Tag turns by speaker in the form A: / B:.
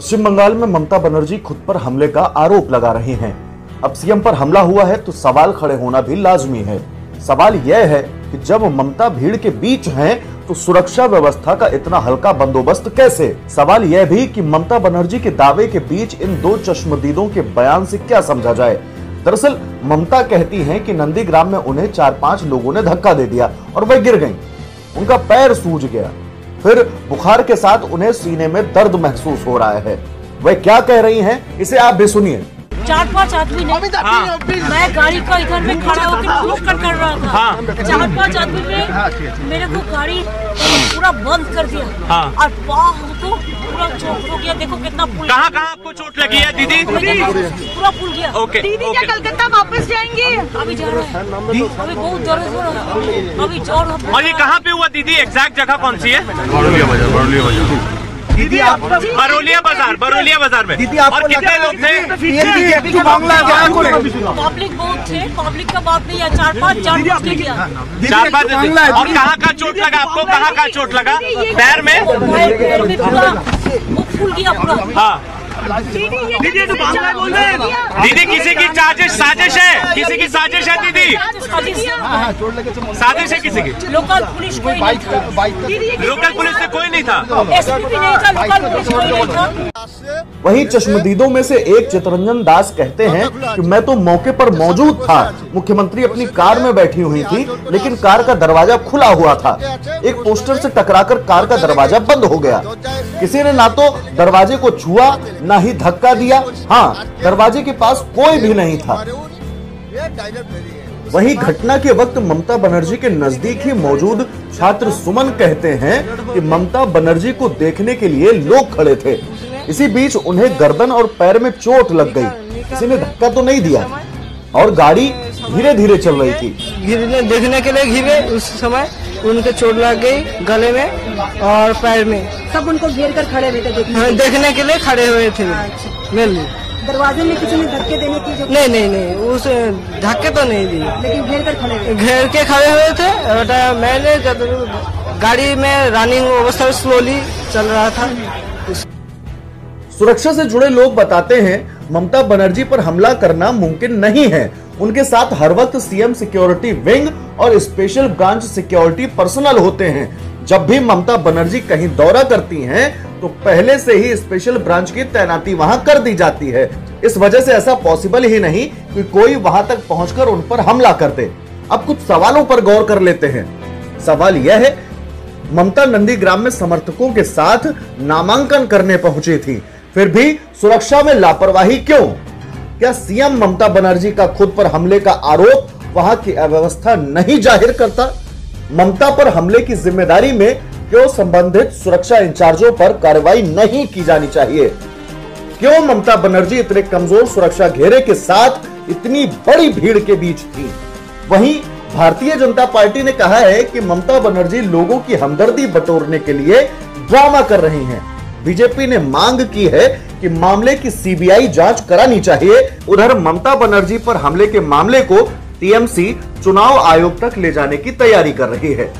A: पश्चिम बंगाल में ममता बनर्जी खुद पर हमले का आरोप लगा रही हैं। अब सीएम पर हमला हुआ है तो सवाल खड़े होना भी लाजमी है सवाल यह है कि जब ममता भीड़ के बीच हैं तो सुरक्षा व्यवस्था का इतना हल्का बंदोबस्त कैसे सवाल यह भी कि ममता बनर्जी के दावे के बीच इन दो चश्मदीदों के बयान से क्या समझा जाए दरअसल, ममता कहती हैं कि नंदीग्राम में उन्हें चार पाँच लोगों ने धक्का दे दिया और वह गिर गईं। उनका पैर सूज गया फिर बुखार के साथ उन्हें सीने में दर्द महसूस हो रहा है। वह क्या कह रही हैं, इसे आप भी सुनिए।
B: चार पाँच आदमी ने हाँ। मैं गाड़ी का इधर में खड़ा होकर रोक कर कर रहा था। हाँ। चार पाँच आदमी ने मेरे को गाड़ी पूरा बंद कर दिया। हाँ। और पाँव हमको पूरा चोट हो गया। देखो कितना पुल
C: कहाँ कहाँ आपको चोट लगी है दीदी?
B: पूरा पुल गया।
C: ओके
D: दीदी क्या कलकत्ता वापस जाएँगे।
B: अभी जा रहे हैं। अभी बहुत दर्द हो रहा है। अभी ज़ोर
C: और ये कहाँ पे हुआ दीदी? एग्जैक्ट जगह कौन सी है?
E: बरौलिया बाज़ार बरौलिया बाज़ार
C: दीदी आप बरौलिया बाज़ार बरौलिया बाज़ार में
E: दीदी
C: आप कितने लोग थे
B: पब्लिक बहुत थे पब्लिक का बात नहीं है चार पाँच चार पाँच
C: चार पाँच और कहाँ का चोट लगा? आपको कहाँ का चोट लगा? पैर में?
B: फूल गया पूरा।
C: हाँ। दीदी तो बांग्ला बोल रहे दीदी किसी की साजिश साजिश है? किसी की साजिश है दीदी? साजिश है किसी की?
B: लोकल पुलिस
C: लोकल पुलिस से कोई नहीं था।
B: एसपी भी नहीं था लोकल पुलिस कोई नहीं था।
A: वहीं चश्मदीदों में से एक चितरंजन दास कहते हैं कि मैं तो मौके पर मौजूद था। मुख्यमंत्री अपनी कार में बैठी हुई थी लेकिन कार का दरवाज़ा खुला हुआ था। एक पोस्टर से टकराकर कार का दरवाज़ा बंद हो गया। किसी ने ना तो दरवाजे को छुआ, ना ही धक्का दिया। हाँ दरवाजे के पास कोई भी नहीं था। वहीं घटना के वक्त ममता बनर्जी के नज़दीक ही मौजूद छात्र सुमन कहते हैं कि ममता बनर्जी को देखने के लिए लोग खड़े थे। इसी बीच उन्हें गर्दन और पैर में चोट लग गई। किसी ने धक्का तो नहीं दिया और गाड़ी धीरे धीरे चल रही थी।
F: देखने के लिए घिरे उस समय। उनके चोट लग गई गले में और पैर में।
D: सब उनको घेर कर खड़े हुए थे देखने
F: हाँ, देखने के लिए खड़े हुए थे। मेनली
D: दरवाजे में किसी ने धक्के देने की जो
F: नहीं नहीं नहीं उस धक्के तो नहीं दिए।
D: लेकिन घेर कर खड़े
F: घेर के खड़े हुए थे। और मैंने जब गाड़ी में रनिंग अवस्था में स्लोली चल रहा था।
A: सुरक्षा से जुड़े लोग बताते हैं ममता बनर्जी पर हमला करना मुमकिन नहीं है। उनके साथ हर वक्त सीएम सिक्योरिटी विंग और स्पेशल ब्रांच सिक्योरिटी पर्सनल होते हैं। जब भी ममता बनर्जी कहीं दौरा करती हैं तो पहले से ही स्पेशल ब्रांच की तैनाती वहाँ कर दी जाती है। इस वजह से ऐसा पॉसिबल ही नहीं कि कोई वहाँ तक पहुंचकर उन पर हमला कर दे। अब कुछ सवालों पर गौर कर लेते हैं। सवाल यह है, ममता नंदीग्राम में समर्थकों के साथ नामांकन करने पहुँची थी। फिर भी सुरक्षा में लापरवाही क्यों? क्या सीएम ममता बनर्जी का खुद पर हमले का आरोप वहाँ की अव्यवस्था नहीं ज़ाहिर करता? ममता पर हमले की ज़िम्मेदारी में क्यों संबंधित सुरक्षा इंचार्जों पर कार्रवाई नहीं की जानी चाहिए? क्यों ममता बनर्जी इतने कमज़ोर सुरक्षा घेरे के साथ इतनी बड़ी भीड़ के बीच थी? वहीं भारतीय जनता पार्टी ने कहा है कि ममता बनर्जी लोगों की हमदर्दी बटोरने के लिए ड्रामा कर रही हैं। बीजेपी ने मांग की है कि मामले की सीबीआई जाँच करानी चाहिए। उधर ममता बनर्जी पर हमले के मामले को टीएमसी चुनाव आयोग तक ले जाने की तैयारी कर रही है।